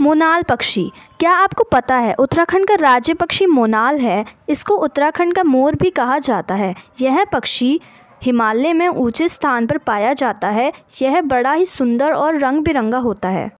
मोनाल पक्षी। क्या आपको पता है, उत्तराखंड का राज्य पक्षी मोनाल है? इसको उत्तराखंड का मोर भी कहा जाता है। यह पक्षी हिमालय में ऊँचे स्थान पर पाया जाता है। यह बड़ा ही सुंदर और रंग बिरंगा होता है।